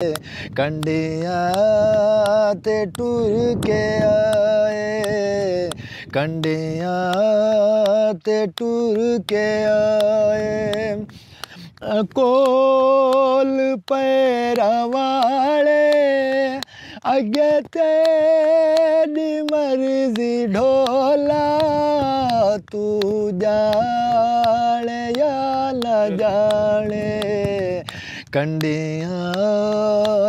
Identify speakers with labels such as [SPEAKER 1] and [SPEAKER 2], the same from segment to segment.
[SPEAKER 1] कंडिया ते टूर के आए। कंडिया ते टूर के आए। कोल पैरा वाले अगे तेरी मर्ज़ी ढोला, तू जाने या न जाने। कंडिया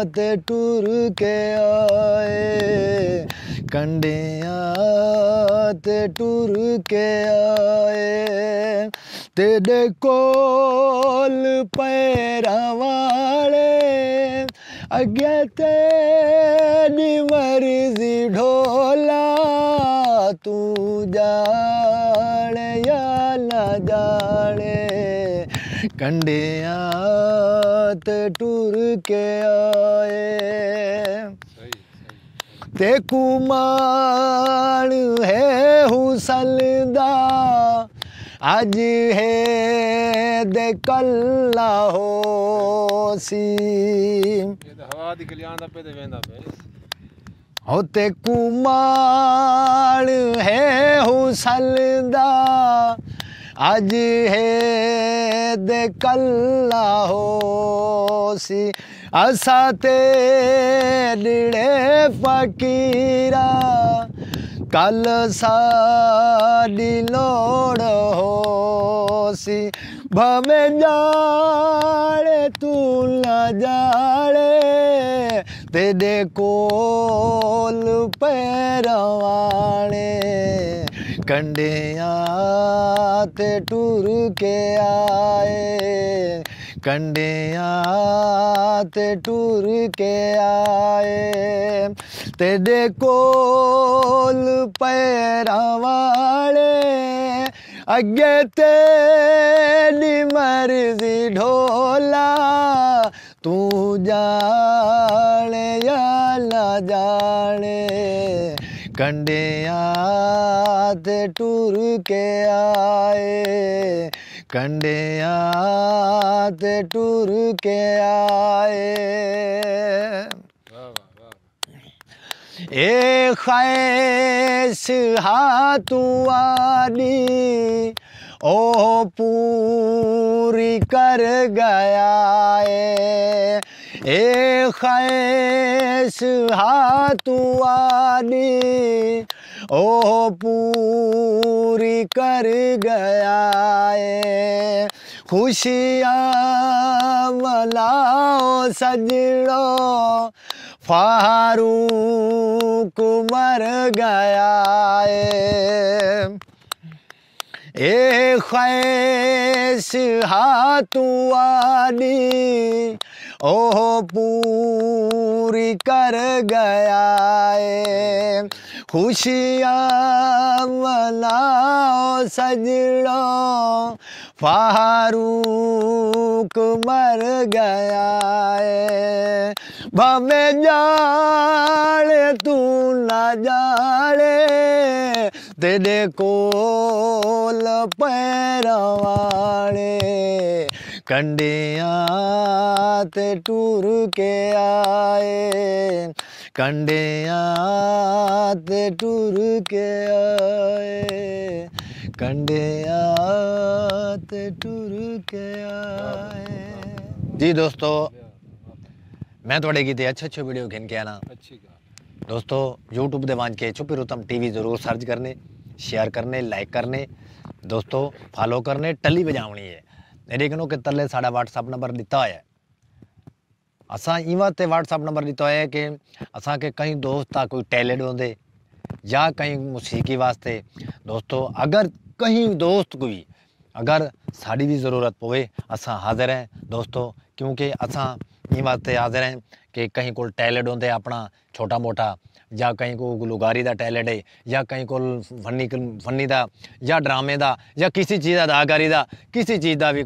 [SPEAKER 1] ते टूर के आए। कंडिया ते टूर के आए। तेरे कोल पैरा वाले अगे तेरी मर्ज़ी ढोला, तू जाने या न जाने। ਕੰਡਿਆਂ ਤੇ ਟੁਰ
[SPEAKER 2] ਕੇ ਆਏ।
[SPEAKER 1] ਤੇ ਕੁਮਾਰ ਹੈ ਹੁਸਲ ਦਾ ਅੱਜ ਹੈ ਦੇ ਕੱਲਾ ਹੋ ਸੀ।
[SPEAKER 2] ਇਹ ਹਵਾ ਦੀ ਗਲਿਆਂ ਦਾ ਪੇ ਤੇ ਵੇਂਦਾ ਪੇ
[SPEAKER 1] ਹੋ ਤੇ ਕੁਮਾਰ ਹੈ ਹੁਸਲ ਦਾ अज है दे कल्ला हो सी। असा निड़े फकीरा। कल साडी लोड़ हो सी। भवे जाड़े, तू ना जाड़े। तेरे कोल पैरवाने कंडिया ते टूर के आए। कंडिया ते टूर के आए। तेरे कोल पैरा वाले अगे तेरी मर्ज़ी ढोला। तू जाने या ना जाने। कंडे आते टूर के आए। कंडे आते टूर के आए। ए ख्वाहिश हाथुआनी ओ पूरी कर गया ए ख्वाहिश हाथू आनी ओ पूरी कर गया है। खुशियाँ मनाओ सजड़ो, फारूक मर गया है। ए ख्वाहिश हाथू ओह पूरी कर गया है। खुशियाँ मनाओ, सजड़ो, फारूक मर गया है। भमे जाने तू ना ਤੇਰੇ ਕੋਲ ਪੈਰਾਂ ਵਾਲੇ ਕੰਡਿਆਂ ਤੇ ਟੁਰ ਕੇ ਆਏ। ਕੰਡਿਆਂ ਤੇ ਟੁਰ ਕੇ ਆਏ। ਕੰਡਿਆਂ ਤੇ ਟੁਰ ਕੇ ਆਏ। ਜੀ ਦੋਸਤੋ, ਮੈਂ ਤੁਹਾਡੇ ਕੀਤੇ ਅੱਛੇ ਅੱਛੇ ਵੀਡੀਓ ਖਿੰਨ ਕੇ ਆਣਾ
[SPEAKER 2] ਅੱਛੀ
[SPEAKER 1] दोस्तों यूट्यूब दे वांच के चुप्पी रुतम टीवी ज़रूर सर्च करने शेयर करने लाइक करने, दोस्तों फॉलो करने टली बजावनी है। लेकिन कि तले साड़ा व्हाट्सअप नंबर दिता है। असां इवा ते व्हाट्सअप नंबर दिता है कि असांखे कई दोस्त आ कोई टैलेंट होंदे, या कहीं मौसीकी वास्ते। दोस्तों, अगर कहीं दोस्त कोई, अगर साड़ी भी ज़रूरत पवे, असां हाज़िर हैं। दोस्तों, क्योंकि असां वास्ते हाज़िर हैं कि कहीं कोल टैलेंट होंदे अपना छोटा मोटा ਜਾਂ ਕਈ ਕੋ ਲੁਗਾਰੀ ਦਾ ਟੈਲੈਂਟ ਹੈ ਜਾਂ ਕਈ ਕੋਲ ਫਨੀ ਫਨੀ ਦਾ ਜਾਂ ਡਰਾਮੇ ਦਾ ਜਾਂ ਕਿਸੇ ਚੀਜ਼ ਦਾ ਅਦਾਕਾਰੀ ਦਾ ਕਿਸੇ ਚੀਜ਼ ਦਾ ਵੀ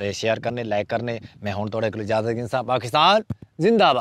[SPEAKER 1] ਰੇ ਸ਼ੇਅਰ ਕਰਨੇ ਲਾਈਕ ਕਰਨੇ ਮੈਂ ਹੁਣ ਤੁਹਾਡੇ ਕੋਲ ਇਜਾਜ਼ਤ ਗਿੰਨ ਸਾਹਿਬ ਪਾਕਿਸਤਾਨ ਜ਼ਿੰਦਾਬਾਦ